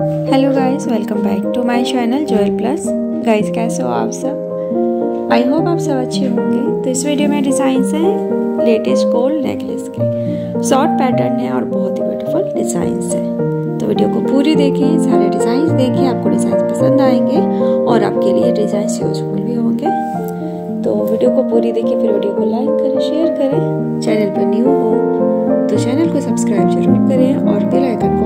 Hello guys welcome back to my channel Joel plus guys कैसे हो आप सब? आई होप आप सब अच्छे होंगे। तो इस वीडियो में डिज़ाइंस हैं लेटेस्ट गोल्ड नेकलेस के। शॉर्ट पैटर्न है और बहुत ही ब्यूटीफुल डिज़ाइंस है। तो वीडियो को पूरी देखें, सारे डिज़ाइंस देखें, आपको डिज़ाइन पसंद आएँगे और आपके लिए डिज़ाइन यूजफुल भी होंगे। तो वीडियो को पूरी देखिए फिर वीडियो को लाइक करें शेयर करें। चैनल पर न्यू हो तो चैनल को सब्सक्राइब ज़रूर करें और बेल आइकन